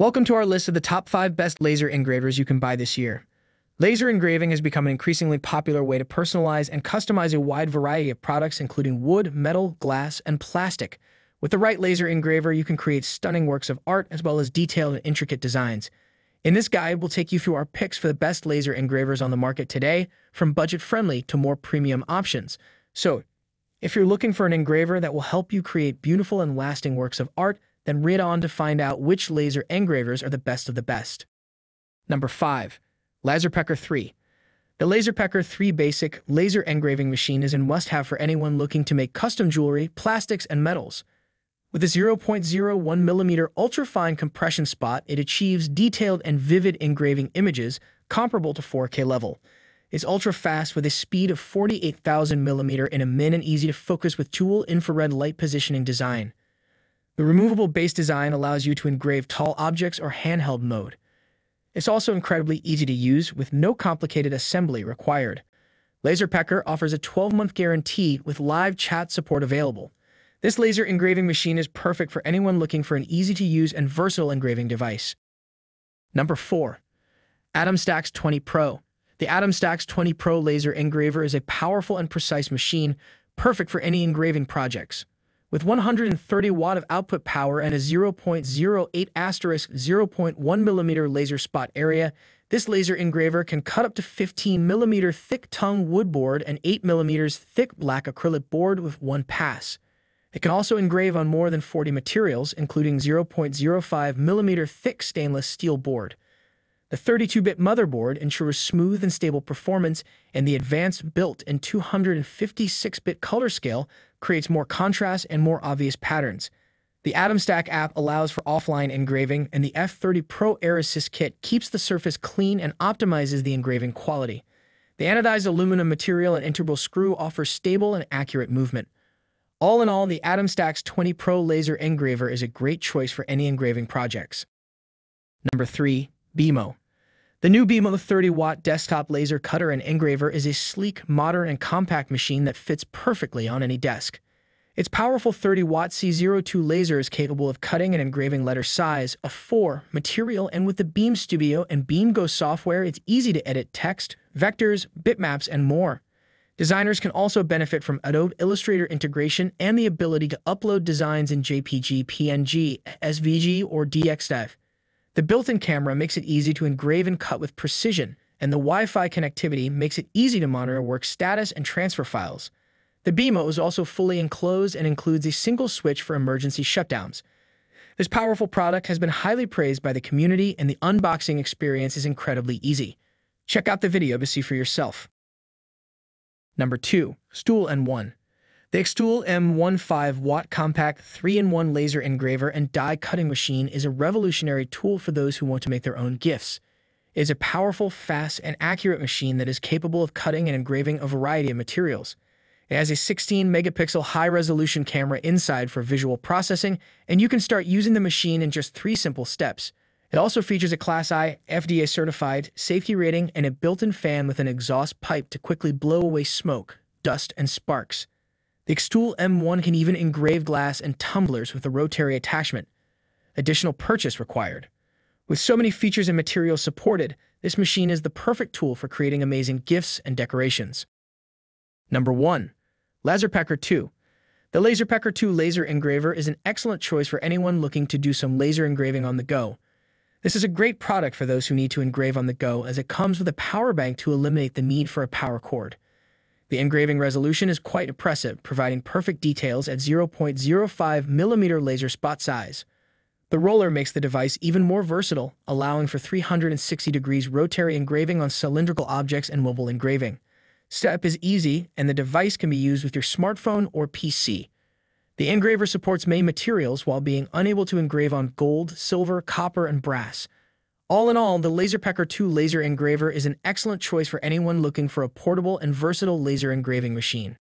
Welcome to our list of the top five best laser engravers you can buy this year. Laser engraving has become an increasingly popular way to personalize and customize a wide variety of products, including wood, metal, glass, and plastic. With the right laser engraver, you can create stunning works of art as well as detailed and intricate designs. In this guide, we'll take you through our picks for the best laser engravers on the market today, from budget-friendly to more premium options. So, if you're looking for an engraver that will help you create beautiful and lasting works of art, then read on to find out which laser engravers are the best of the best. Number 5. Laserpecker 3. The Laserpecker 3 basic laser engraving machine is a must-have for anyone looking to make custom jewelry, plastics, and metals. With a 0.01mm ultra-fine compression spot, it achieves detailed and vivid engraving images comparable to 4K level. It's ultra-fast with a speed of 48,000mm in a min and easy to focus with dual infrared light positioning design. The removable base design allows you to engrave tall objects or handheld mode. It's also incredibly easy to use with no complicated assembly required. Laserpecker offers a 12-month guarantee with live chat support available. This laser engraving machine is perfect for anyone looking for an easy-to-use and versatile engraving device. Number 4. AtomStack S20 Pro. The AtomStack S20 Pro laser engraver is a powerful and precise machine, perfect for any engraving projects. With 130 watt of output power and a 0.08 asterisk 0.1 millimeter laser spot area, this laser engraver can cut up to 15 millimeter thick tongue wood board and 8 millimeters thick black acrylic board with one pass. It can also engrave on more than 40 materials, including 0.05 millimeter thick stainless steel board. The 32-bit motherboard ensures smooth and stable performance, and the advanced built-in 256-bit color scale creates more contrast and more obvious patterns. The AtomStack app allows for offline engraving, and the F30 Pro Air Assist kit keeps the surface clean and optimizes the engraving quality. The anodized aluminum material and integral screw offer stable and accurate movement. All in all, the AtomStack S20 Pro Laser Engraver is a great choice for any engraving projects. Number 3. Beamo. The new Beamo 30-watt desktop laser cutter and engraver is a sleek, modern, and compact machine that fits perfectly on any desk. Its powerful 30-watt CO2 laser is capable of cutting and engraving letter size, a 4 material, and with the Beam Studio and BeamGo software, it's easy to edit text, vectors, bitmaps, and more. Designers can also benefit from Adobe Illustrator integration and the ability to upload designs in JPG, PNG, SVG, or DXF. The built-in camera makes it easy to engrave and cut with precision, and the Wi-Fi connectivity makes it easy to monitor work status and transfer files. The Beamo is also fully enclosed and includes a single switch for emergency shutdowns. This powerful product has been highly praised by the community and the unboxing experience is incredibly easy. Check out the video to see for yourself. Number 2. xTool M1 the Xtool M15 Watt Compact 3-in-1 laser engraver and die cutting machine is a revolutionary tool for those who want to make their own gifts. It is a powerful, fast, and accurate machine that is capable of cutting and engraving a variety of materials. It has a 16 megapixel high resolution camera inside for visual processing, and you can start using the machine in just three simple steps. It also features a Class I, FDA certified safety rating and a built in fan with an exhaust pipe to quickly blow away smoke, dust, and sparks. The Xtool M1 can even engrave glass and tumblers with a rotary attachment. Additional purchase required. With so many features and materials supported, this machine is the perfect tool for creating amazing gifts and decorations. Number 1. Laserpecker 2. The Laserpecker 2 laser engraver is an excellent choice for anyone looking to do some laser engraving on the go. This is a great product for those who need to engrave on the go as it comes with a power bank to eliminate the need for a power cord. The engraving resolution is quite impressive, providing perfect details at 0.05 millimeter laser spot size. The roller makes the device even more versatile, allowing for 360 degrees rotary engraving on cylindrical objects and mobile engraving. Step is easy, and the device can be used with your smartphone or PC. The engraver supports many materials while being unable to engrave on gold, silver, copper, and brass. All in all, the Laserpecker 2 laser engraver is an excellent choice for anyone looking for a portable and versatile laser engraving machine.